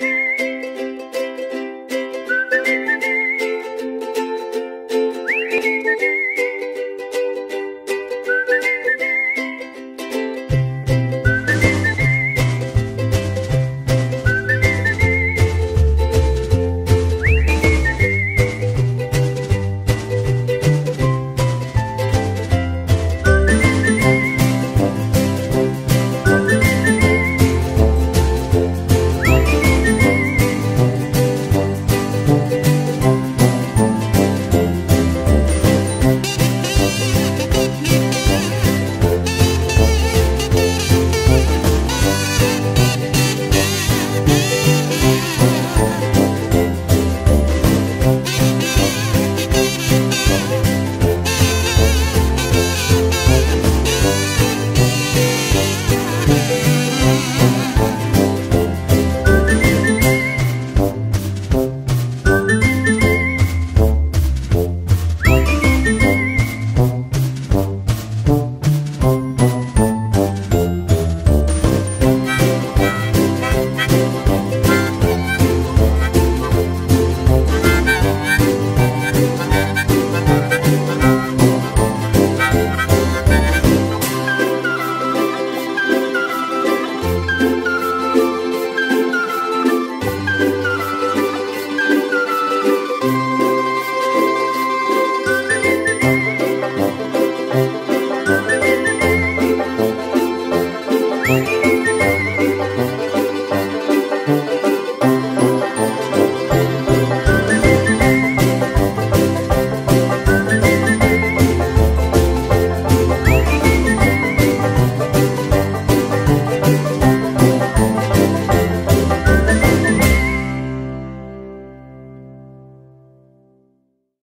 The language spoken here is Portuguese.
Música